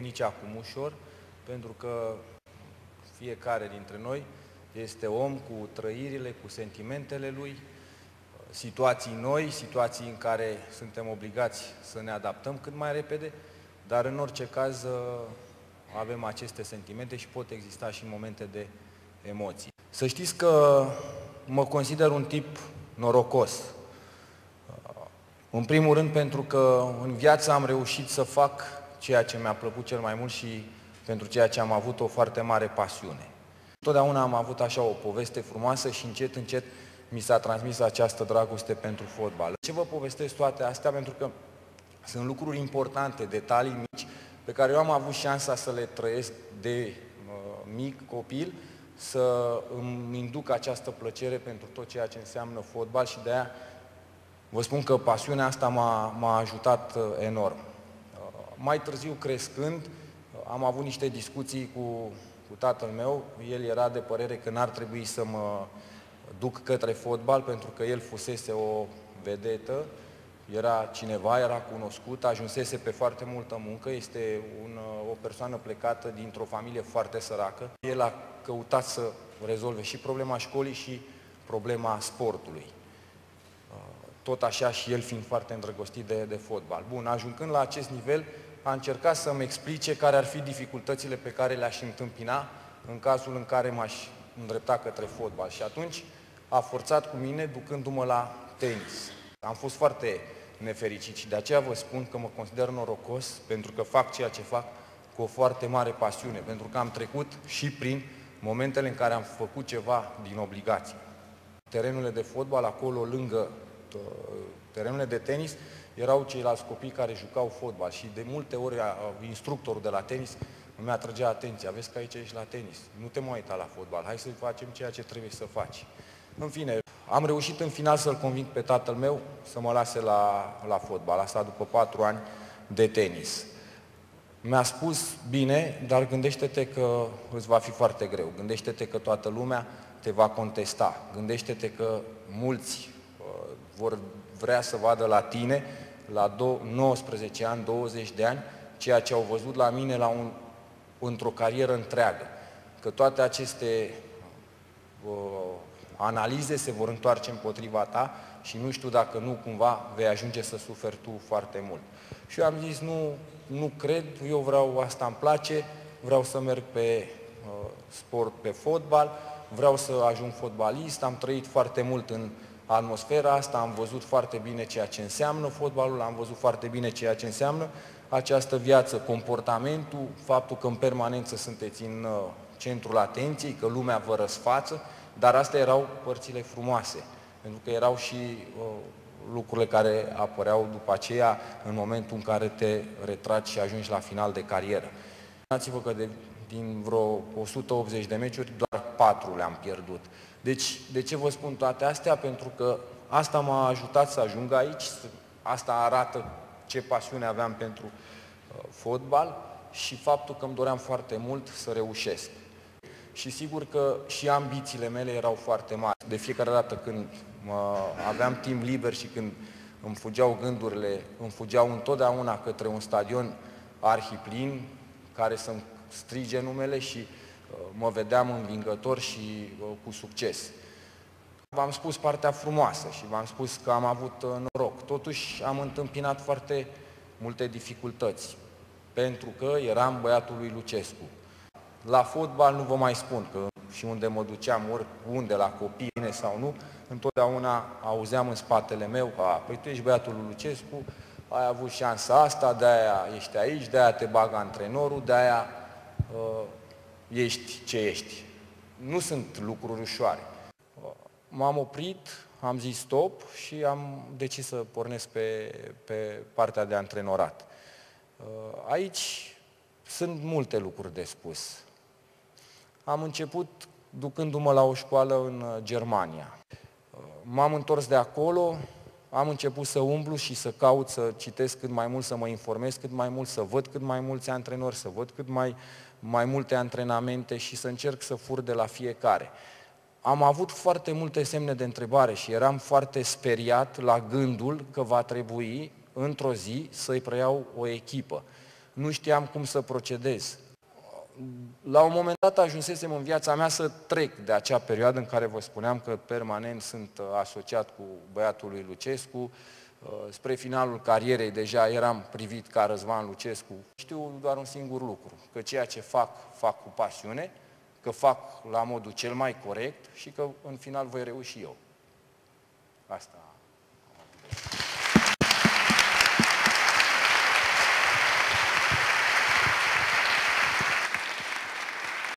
nici acum ușor, pentru că fiecare dintre noi este om cu trăirile, cu sentimentele lui, situații noi, situații în care suntem obligați să ne adaptăm cât mai repede, dar în orice caz avem aceste sentimente și pot exista și momente de emoții. Să știți că mă consider un tip norocos. În primul rând pentru că în viață am reușit să fac ceea ce mi-a plăcut cel mai mult și pentru ceea ce am avut o foarte mare pasiune. Totdeauna am avut așa o poveste frumoasă și încet, încet mi s-a transmis această dragoste pentru fotbal. Ce vă povestesc toate astea? Pentru că sunt lucruri importante, detalii mici, pe care eu am avut șansa să le trăiesc de uh, mic copil, să îmi induc această plăcere pentru tot ceea ce înseamnă fotbal și de aia vă spun că pasiunea asta m-a, ajutat uh, enorm. Uh, mai târziu crescând, uh, am avut niște discuții cu, cu tatăl meu, el era de părere că n-ar trebui să mă duc către fotbal pentru că el fusese o vedetă era cineva, era cunoscut, ajunsese pe foarte multă muncă, este un, o persoană plecată dintr-o familie foarte săracă. El a căutat să rezolve și problema școlii și problema sportului. Tot așa și el fiind foarte îndrăgostit de, de fotbal. Bun, ajungând la acest nivel, a încercat să-mi explice care ar fi dificultățile pe care le-aș întâmpina în cazul în care m-aș îndrepta către fotbal. Și atunci a forțat cu mine ducându-mă la tenis. Am fost foarte nefericit și de aceea vă spun că mă consider norocos pentru că fac ceea ce fac cu o foarte mare pasiune, pentru că am trecut și prin momentele în care am făcut ceva din obligație. Terenurile de fotbal, acolo lângă uh, terenurile de tenis, erau ceilalți copii care jucau fotbal și de multe ori instructorul de la tenis îmi atrăgea atenția, vezi că aici ești la tenis, nu te mai uita la fotbal, hai să facem ceea ce trebuie să faci. În fine, am reușit în final să-l conving pe tatăl meu să mă lase la, la fotbal, asta după patru ani de tenis. Mi-a spus, bine, dar gândește-te că îți va fi foarte greu, gândește-te că toată lumea te va contesta, gândește-te că mulți uh, vor vrea să vadă la tine, la 19 ani, 20 de ani, ceea ce au văzut la mine la un, într-o carieră întreagă. Că toate aceste uh, analize se vor întoarce împotriva ta și nu știu dacă nu cumva vei ajunge să suferi tu foarte mult. Și eu am zis, nu, nu cred, eu vreau, asta îmi place, vreau să merg pe uh, sport, pe fotbal, vreau să ajung fotbalist, am trăit foarte mult în atmosfera asta, am văzut foarte bine ceea ce înseamnă fotbalul, am văzut foarte bine ceea ce înseamnă această viață, comportamentul, faptul că în permanență sunteți în uh, centrul atenției, că lumea vă răsfață, dar astea erau părțile frumoase, pentru că erau și uh, lucrurile care apăreau după aceea în momentul în care te retragi și ajungi la final de carieră. Dați-vă că de, din vreo 180 de meciuri, doar 4 le-am pierdut. Deci, de ce vă spun toate astea? Pentru că asta m-a ajutat să ajung aici, asta arată ce pasiune aveam pentru uh, fotbal și faptul că îmi doream foarte mult să reușesc și sigur că și ambițiile mele erau foarte mari. De fiecare dată când mă, aveam timp liber și când îmi fugeau gândurile, îmi fugeau întotdeauna către un stadion arhiplin care să-mi strige numele și uh, mă vedeam învingător și uh, cu succes. V-am spus partea frumoasă și v-am spus că am avut uh, noroc. Totuși am întâmpinat foarte multe dificultăți, pentru că eram băiatul lui Lucescu. La fotbal nu vă mai spun că și unde mă duceam, unde la copii sau nu, întotdeauna auzeam în spatele meu că, păi tu ești băiatul lui Lucescu, ai avut șansa asta, de-aia ești aici, de-aia te bagă antrenorul, de-aia uh, ești ce ești. Nu sunt lucruri ușoare. M-am oprit, am zis stop și am decis să pornesc pe, pe partea de antrenorat. Uh, aici sunt multe lucruri de spus am început ducându-mă la o școală în uh, Germania. Uh, m-am întors de acolo, am început să umblu și să caut să citesc cât mai mult, să mă informez cât mai mult, să văd cât mai mulți antrenori, să văd cât mai, mai multe antrenamente și să încerc să fur de la fiecare. Am avut foarte multe semne de întrebare și eram foarte speriat la gândul că va trebui într-o zi să-i preiau o echipă. nu știam cum să procedez. La un moment dat ajunsesem în viața mea să trec de acea perioadă în care vă spuneam că permanent sunt asociat cu băiatul lui Lucescu, spre finalul carierei deja eram privit ca Răzvan Lucescu. Știu doar un singur lucru, că ceea ce fac, fac cu pasiune, că fac la modul cel mai corect și că în final voi reuși eu. Asta